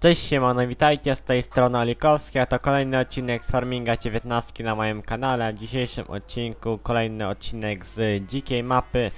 Cześć siemano, witajcie z tej strony Olikowski, a to kolejny odcinek z Farminga 19 na moim kanale. W dzisiejszym odcinku kolejny odcinek z dzikiej mapy.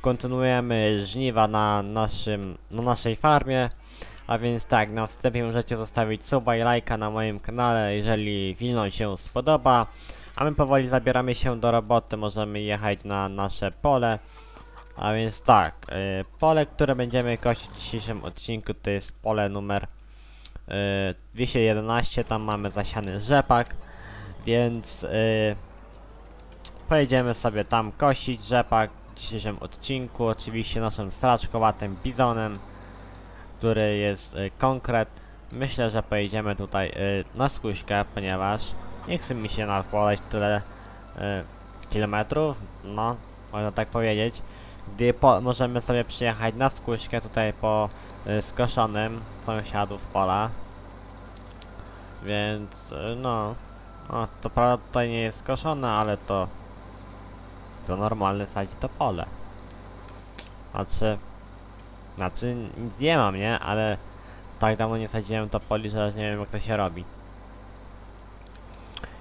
Kontynuujemy żniwa na naszym, na naszej farmie. A więc tak, na wstępie możecie zostawić suba i lajka na moim kanale, jeżeli film się spodoba. A my powoli zabieramy się do roboty, możemy jechać na nasze pole. A więc tak, y, pole, które będziemy kosić w dzisiejszym odcinku to jest pole numer 211, tam mamy zasiany rzepak, więc y, pojedziemy sobie tam kosić rzepak w dzisiejszym odcinku, oczywiście naszym straczkowatym bizonem, który jest y, konkret. Myślę, że pojedziemy tutaj na skuśkę, ponieważ nie chce mi się nakładać tyle kilometrów, no, można tak powiedzieć gdy po, możemy sobie przyjechać na skuśkę tutaj po y, skoszonym sąsiadów pola. Więc y, no, no to prawda tutaj nie jest skoszone, ale to to normalne sadzi to pole. Znaczy, znaczy nic nie mam, nie? Ale tak dawno nie sadziłem to poli, że nie wiem jak to się robi.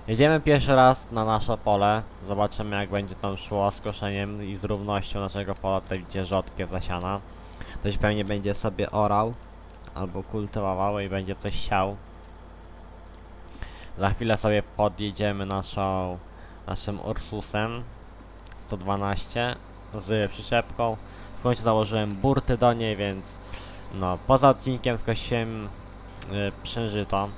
Jedziemy pierwszy raz na nasze pole. Zobaczymy jak będzie tam szło z koszeniem i z równością naszego pola. Tutaj widzicie rzodkiew zasiana. Ktoś pewnie będzie sobie orał albo kultywował i będzie coś siał. Za chwilę sobie podjedziemy naszą, naszym Ursusem 112 z przyczepką. W końcu założyłem burty do niej, więc no poza odcinkiem skosiłem yy, przężyto.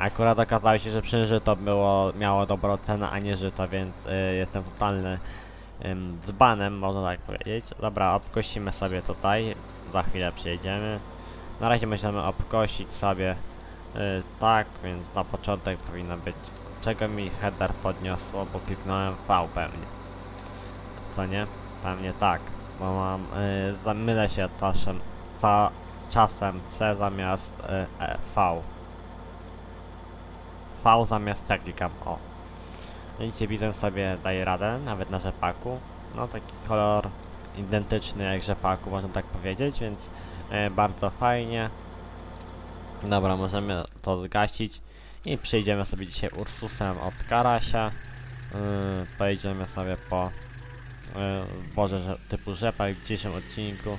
Akurat okazało się, że przężyto było, miało dobrą cenę, a nie żyto, więc y, jestem totalny dzbanem, można tak powiedzieć. Dobra, obkosimy sobie tutaj, za chwilę przyjedziemy. Na razie możemy obkosić sobie y, tak, więc na początek powinno być... Czego mi header podniosło, bo kliknąłem V pewnie. Co nie? Pewnie tak, bo mam... Y, zamylę się czasem, ca, czasem C zamiast y, e, V. V zamiast C klikam, o. Widzicie, widzę sobie daje radę, nawet na rzepaku. No taki kolor identyczny jak rzepaku, można tak powiedzieć, więc e, bardzo fajnie. Dobra, możemy to zgasić i przejdziemy sobie dzisiaj Ursusem od Karasia. Yy, pojedziemy sobie po yy, zboże że, typu rzepak w dzisiejszym odcinku.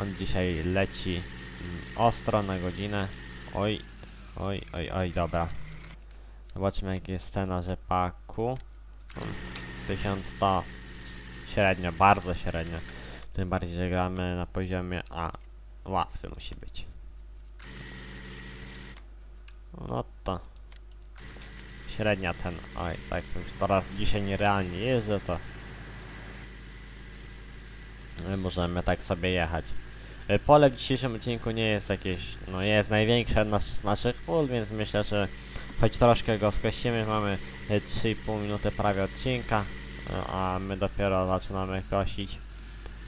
On dzisiaj leci yy, ostro na godzinę. Oj, Oj, oj, oj, dobra. Zobaczmy jaka jest cena rzepaku. Hmm, 1100. Średnio, bardzo średnio. Tym bardziej, że gramy na poziomie A. Łatwy musi być. No to. Średnia cena. Oj, tak już teraz dzisiaj nierealnie jeżdżę, to... My możemy tak sobie jechać. E, Pole w dzisiejszym odcinku nie jest jakieś, no jest największe nas, z naszych pól, więc myślę, że choć troszkę go skosimy, mamy e, 3,5 minuty prawie odcinka, e, a my dopiero zaczynamy kosić.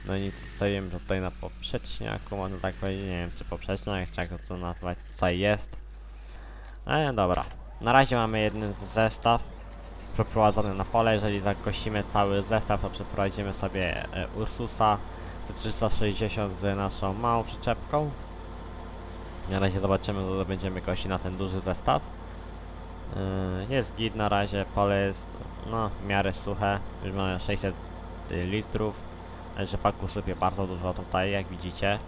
No nic, stoimy tutaj na poprzeczniaku, można tak powiedzieć, nie wiem czy poprzeczniak, czy jak to tu nazwać, tutaj jest. E, dobra, na razie mamy jeden zestaw przeprowadzony na pole, jeżeli zakosimy cały zestaw, to przeprowadzimy sobie e, Ursusa, C360 z naszą małą przyczepką. Na razie zobaczymy, co będziemy kosić na ten duży zestaw. Yy, jest git na razie, pole jest no, w miarę suche, już mamy 600 litrów. Rzepaku sobie bardzo dużo tutaj, jak widzicie.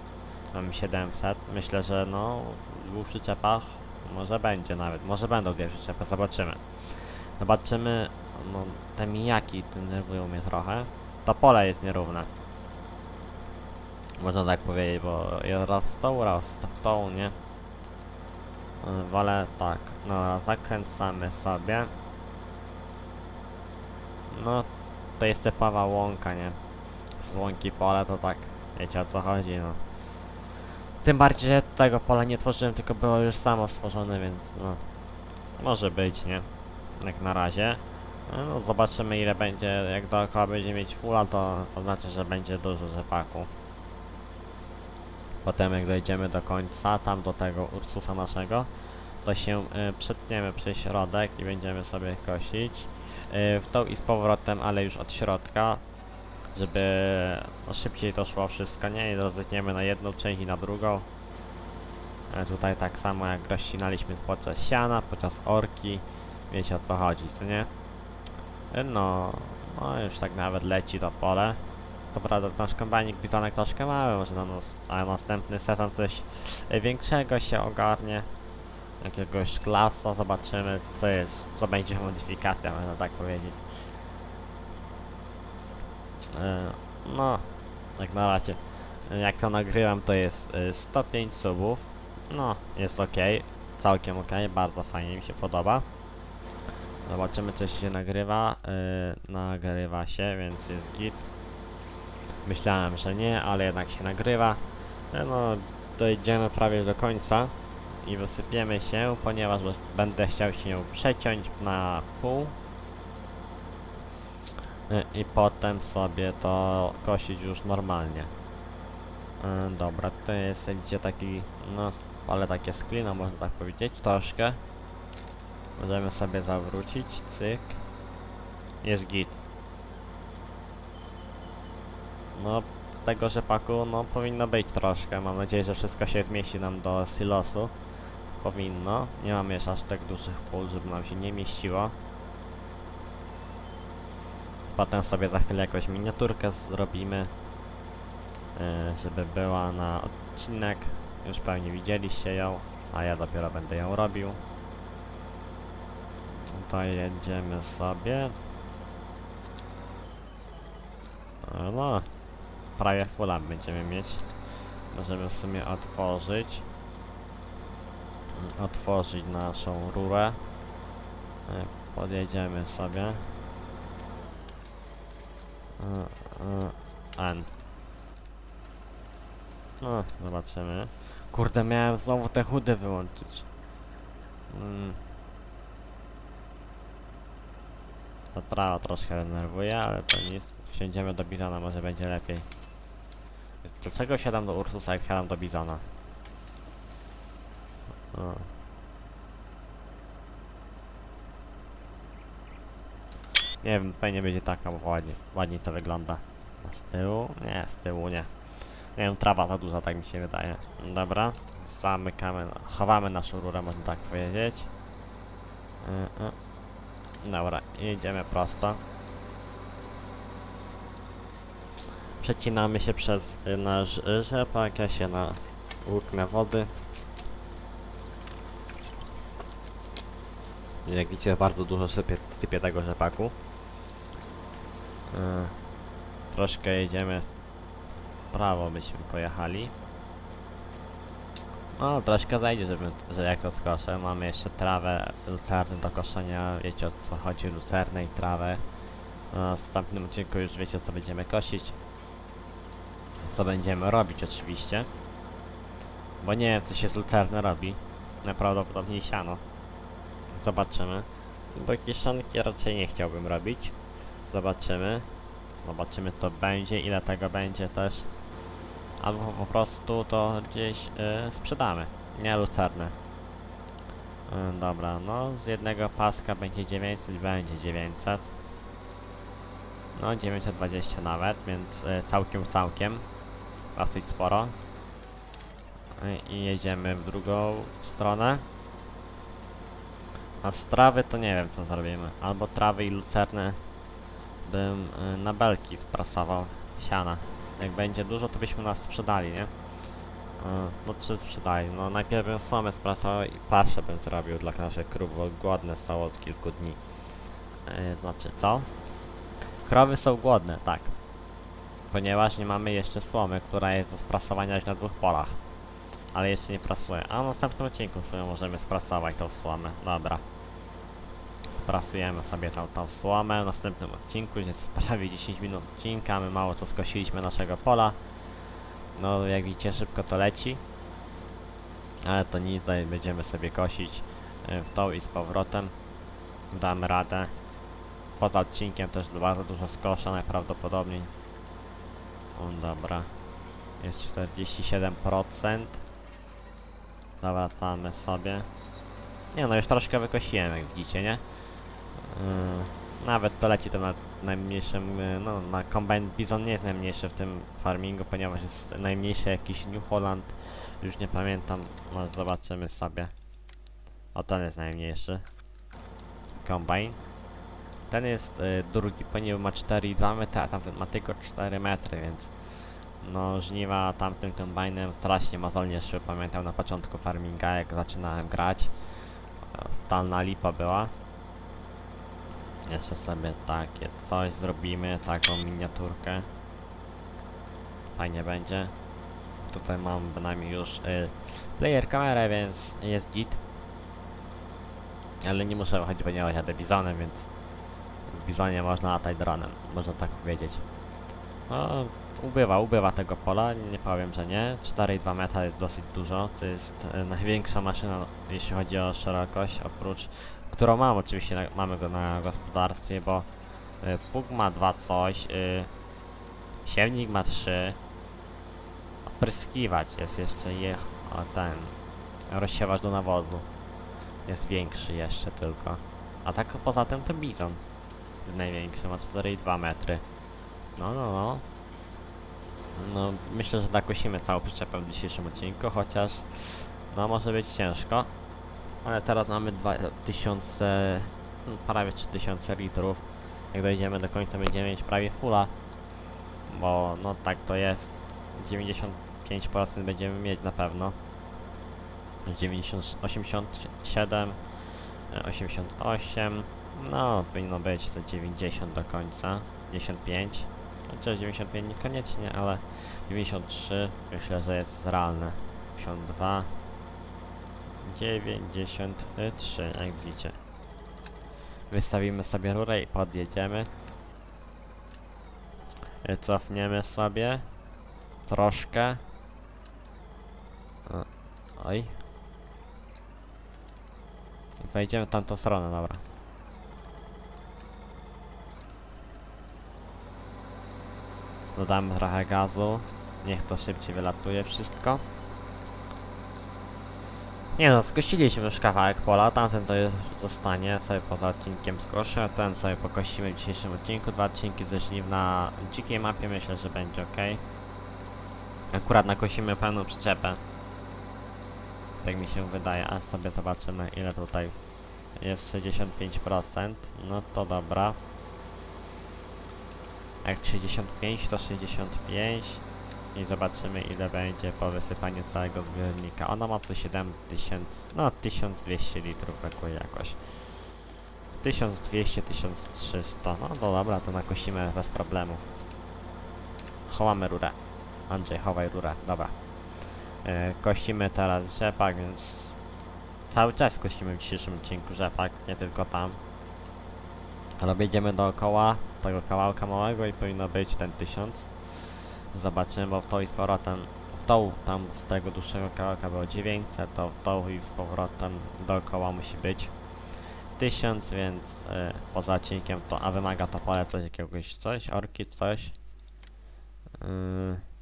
Mamy 700. Myślę, że no, w dwóch przyczepach może będzie nawet, może będą dwie przyczepy, zobaczymy. Zobaczymy, no, te mijaki denerwują mnie trochę. To pole jest nierówne. Można tak powiedzieć, bo raz w tą, raz w tą, nie? Wolę tak, no zakręcamy sobie. No, to jest typowa łąka, nie? Z łąki pole to tak, wiecie o co chodzi, no. Tym bardziej, że tego pola nie tworzyłem, tylko było już samo stworzone, więc no. Może być, nie? Jak na razie. No, zobaczymy ile będzie, jak dookoła będzie mieć fulla, to, znaczy, że będzie dużo rzepaku. Potem jak dojdziemy do końca, tam do tego Ursusa naszego, to się y, przetniemy przez środek i będziemy sobie kosić. Y, w tą i z powrotem, ale już od środka, żeby no, szybciej to szło wszystko, nie? I rozetniemy na jedną część i na drugą. E, tutaj tak samo jak rozcinaliśmy podczas siana, podczas orki. Wiecie o co chodzi, co nie? E, No, no już tak nawet leci to pole. To prawda, nasz kombanik bizonek troszkę mały, może na, nas, na następny sezon coś e, większego się ogarnie. Jakiegoś klasa, zobaczymy co jest, co będzie modyfikacja, można tak powiedzieć. E, no, jak na razie. e, Jak to nagrywam to jest e, 105 subów. No, jest ok, całkiem ok, bardzo fajnie mi się podoba. Zobaczymy czy się nagrywa. e, nagrywa się, więc jest git. Myślałem, że nie, ale jednak się nagrywa. E, No, dojdziemy prawie do końca i wysypiemy się, ponieważ będę chciał się przeciąć na pół E, i potem sobie to kosić już normalnie. E, Dobra, to jest gdzie taki, no, ale takie sklino można tak powiedzieć, troszkę. Możemy sobie zawrócić, cyk. Jest git. No, z tego rzepaku, no, powinno być troszkę. Mam nadzieję, że wszystko się zmieści nam do silosu. Powinno. Nie mamy jeszcze aż tak dużych pól, żeby nam się nie mieściło. Potem sobie za chwilę jakąś miniaturkę zrobimy, e, żeby była na odcinek. Już pewnie widzieliście ją, a ja dopiero będę ją robił. To jedziemy sobie. No, prawie fulla będziemy mieć. Możemy w sumie otworzyć. Mm, Otworzyć naszą rurę. E, Podjedziemy sobie. E, e, N. No, zobaczymy. Kurde, miałem znowu te chudy wyłączyć. Mm. To trawa troszkę denerwuje, ale to nic. Wsiądziemy do Bizona, może będzie lepiej. Dlaczego siadam do Ursusa, jak siadam do Bizona? O. Nie wiem, pewnie będzie taka, bo ładnie, ładniej to wygląda. A z tyłu? Nie, z tyłu nie. Nie wiem, trawa za duża, tak mi się wydaje. Dobra, zamykamy, chowamy naszą rurę, można tak powiedzieć. Y, y. Dobra, idziemy prosto. Przecinamy się przez y, nasz rzepak, ja się na łuknę wody. Jak widzicie, bardzo dużo sypie, sypie tego rzepaku. Y, troszkę jedziemy w prawo, byśmy pojechali. No, troszkę zajdzie, żeby, że jak to skoszę. Mamy jeszcze trawę lucerny do koszenia. Wiecie o co chodzi, lucernę i trawę. No, w następnym odcinku już wiecie co będziemy kosić. Co będziemy robić oczywiście. Bo nie wiem co się z lucerny robi. Najprawdopodobniej siano. Zobaczymy. Bo kieszonki raczej nie chciałbym robić. Zobaczymy. Zobaczymy co będzie, ile tego będzie też. Albo po prostu to gdzieś y, sprzedamy. Nie lucerne. Y, dobra, no z jednego paska będzie 900, będzie 900. No 920 nawet, więc y, całkiem całkiem. Dosyć sporo. Y, I jedziemy w drugą stronę. A z trawy to nie wiem co zrobimy. Albo trawy i lucerne bym y, na belki sprasował siana. Jak będzie dużo, to byśmy nas sprzedali, nie? Y, No czy sprzedali? No najpierw bym słomę sprasował i paszę bym zrobił dla naszych krów, bo głodne są od kilku dni. Y, Znaczy co? Krowy są głodne, tak. Ponieważ nie mamy jeszcze słomy, która jest do sprasowania na dwóch polach. Ale jeszcze nie prasuje. A w następnym odcinku sobie możemy sprasować tą słomę. Dobra. Sprasujemy sobie tą, tą słomę w następnym odcinku, jest prawie 10 minut odcinka, my mało co skosiliśmy naszego pola. No jak widzicie szybko to leci. Ale to nic, będziemy sobie kosić y, w tą i z powrotem. Damy radę. Poza odcinkiem też bardzo dużo skosza najprawdopodobniej. O, dobra. Jest 47%. Zawracamy sobie. Nie no, już troszkę wykosiłem, jak widzicie, nie? Yy, Nawet to leci to na najmniejszym, y, no na Combine Bizon nie jest najmniejszy w tym farmingu, ponieważ jest najmniejszy jakiś New Holland, już nie pamiętam, no zobaczymy sobie. O ten jest najmniejszy. Combine. Ten jest y, drugi, ponieważ ma 4,2 metry, a tamten ma tylko 4 metry, więc no żniwa tamtym kombajnem strasznie mozolnie szły, pamiętam na początku farminga, jak zaczynałem grać. Talna lipa była. Jeszcze sobie takie coś zrobimy, taką miniaturkę. Fajnie będzie. Tutaj mam bynajmniej już y, player kamerę, więc jest git. Ale nie muszę wychodzić, ponieważ jadę bizonem, więc bizonie można latać dronem, można tak powiedzieć. No, ubywa, ubywa tego pola, nie powiem, że nie. 4,2 metra jest dosyć dużo, to jest e, największa maszyna, jeśli chodzi o szerokość, oprócz, którą mam oczywiście, na, mamy go na gospodarstwie, bo y, pług ma 2 coś, y, siewnik ma 3, opryskiwać jest jeszcze je, o ten, rozsiewacz do nawozu jest większy jeszcze tylko. A tak poza tym to bizon jest największy, ma 4,2 metry. No, no, no. No, myślę, że nakosimy całą przyczepę w dzisiejszym odcinku, chociaż no może być ciężko. Ale teraz mamy 2000, no, prawie 3000 litrów. Jak dojdziemy do końca będziemy mieć prawie fulla. Bo no tak to jest. 95% będziemy mieć na pewno. 90, 87, e, 88, no powinno być to 90 do końca, 95, chociaż 95 niekoniecznie, ale 93 myślę, że jest realne, 82, 93, jak widzicie. Wystawimy sobie rurę i podjedziemy. Cofniemy sobie troszkę. Oj, i pojedziemy tamtą stronę, dobra. Dodamy trochę gazu. Niech to szybciej wylatuje wszystko. Nie no, skościliśmy już kawałek pola, tamten to zostanie sobie poza odcinkiem skoszę, ten sobie pokosimy w dzisiejszym odcinku, dwa odcinki ze na dzikiej mapie, myślę, że będzie ok. Akurat nakosimy pełną przyczepę. Tak mi się wydaje, a sobie zobaczymy ile tutaj jest 65%, no to dobra. Jak 65 to 65 i zobaczymy ile będzie po wysypaniu całego zbiornika. Ona ma tu 7000, no 1200 litrów brakuje jakoś. 1200, 1300, no to dobra, to nakosimy bez problemów. Chowamy rurę. Andrzej, chowaj rurę, dobra. Yy, kościmy teraz rzepak, więc cały czas kościmy w dzisiejszym odcinku rzepak, nie tylko tam. Ale dookoła tego kawałka małego i powinno być ten 1000. Zobaczymy, bo w to i z powrotem, w tą tam z tego dłuższego kawałka było 900, to w tą i z powrotem dookoła musi być 1000, więc y, poza odcinkiem to, a wymaga to pole coś jakiegoś coś, orki, coś. Yy,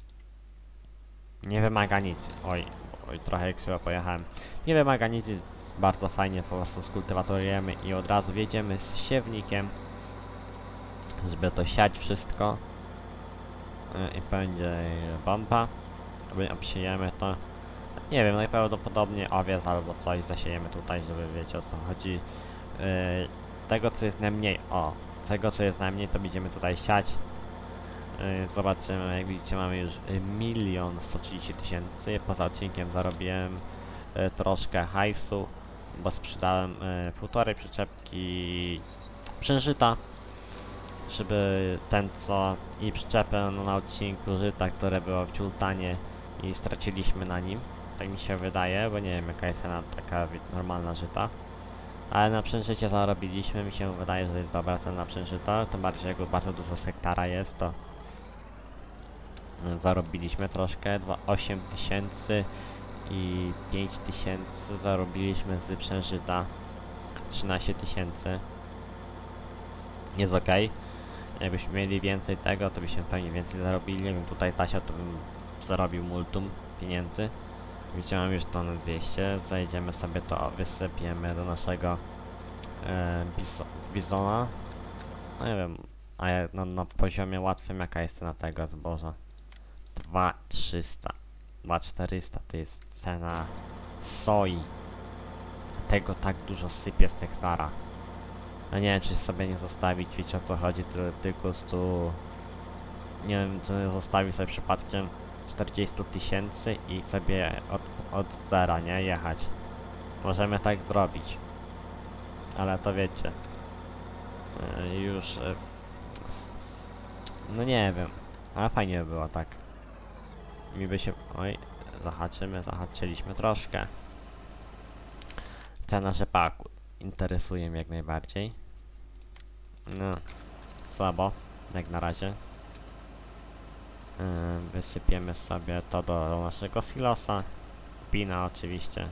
nie wymaga nic. Oj, oj, trochę chyba pojechałem. Nie wymaga nic, jest bardzo fajnie, po prostu skultywatorujemy i od razu wjedziemy z siewnikiem, żeby to siać wszystko. Yy, I będzie bomba. Obsiejemy to. Nie wiem, najprawdopodobniej owiec albo coś zasiejemy tutaj, żeby wiecie o co chodzi. Yy, tego co jest najmniej, o, tego co jest najmniej to będziemy tutaj siać. Yy, Zobaczymy, jak widzicie mamy już milion 130 tysięcy. Poza odcinkiem zarobiłem troszkę hajsu, bo sprzedałem półtorej przyczepki przężyta, żeby ten co i przyczepę na odcinku żyta, które było w ciultanie i straciliśmy na nim. Tak mi się wydaje, bo nie wiem jaka jest cena taka normalna żyta. Ale na przężycie zarobiliśmy, mi się wydaje, że jest dobra cena przężyta, tym bardziej jak bardzo dużo z hektara jest, to zarobiliśmy troszkę, dwa- 8 tysięcy i 5 tysięcy zarobiliśmy z przężyta 13 tysięcy jest ok jakbyśmy mieli więcej tego to byśmy pewnie więcej zarobili jakbym tutaj zasiał to bym zarobił multum pieniędzy widzicie mam już tonę 200 zajdziemy sobie to wysypiemy do naszego e, bizona No nie wiem, a ja, no, na poziomie łatwym jaka jest cena tego zboża? 2300, 2400 to jest cena soi. Tego tak dużo sypie z hektara. No nie wiem, czy sobie nie zostawić, wiecie o co chodzi, ty- tylko tu... Nie wiem, czy zostawi sobie przypadkiem 40 tysięcy i sobie od, od zera, nie, jechać. Możemy tak zrobić. Ale to wiecie. e, Już... e, No nie wiem. Ale fajnie by było tak. Mi by się... Oj, zahaczymy, zahaczyliśmy troszkę. Cena rzepaku interesuje mnie jak najbardziej. No, słabo, jak na razie. Wysypiemy sobie to do naszego silosa. Pina oczywiście.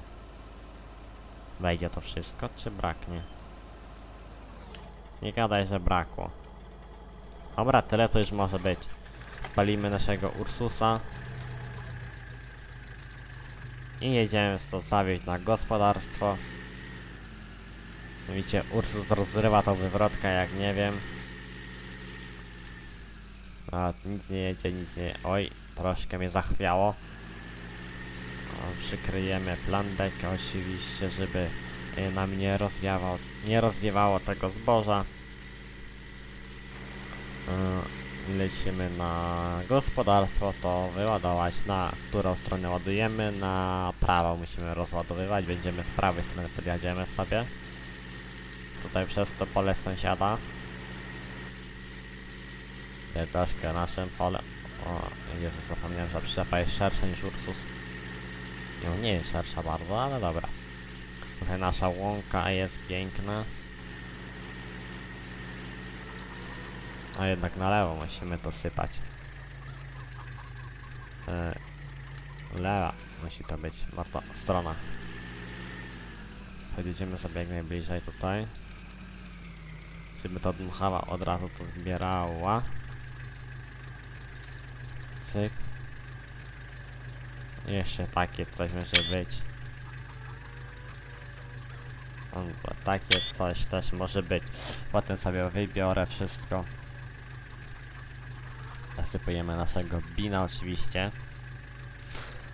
Wejdzie to wszystko, czy braknie? Nie gadaj, że brakło. Dobra, tyle to już może być. Palimy naszego Ursusa. I jedziemy to zawieźć na gospodarstwo. Widzicie, Ursus rozrywa tą wywrotkę jak nie wiem. A, nic nie jedzie, nic nie... Oj, troszkę mnie zachwiało. O, przykryjemy plandek oczywiście, żeby y, nam nie rozwiawał, nie rozwiewało tego zboża. Y, Lecimy na gospodarstwo, to wyładować na którą stronę ładujemy, na prawo musimy rozładowywać, będziemy z prawej strony podjadziemy sobie. Tutaj przez to pole sąsiada. Tutaj troszkę naszym pole. O, Jezu, zapomniałem, że przyczepa jest szersza niż Ursus. Nie, nie jest szersza bardzo, ale dobra. Tutaj nasza łąka jest piękna. A jednak na lewo musimy to sypać. E, lewa musi to być, no to strona. Podjedziemy sobie jak najbliżej tutaj. Żeby to dmuchała od razu to zbierała. Cyk. Jeszcze takie coś może być. Bo Takie coś też może być. Potem sobie wybiorę wszystko. Zasypujemy naszego bina oczywiście.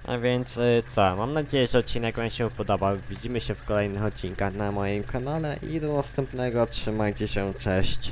A więc y, co, mam nadzieję, że odcinek Wam się podobał. Widzimy się w kolejnych odcinkach na moim kanale i do następnego. Trzymajcie się, cześć.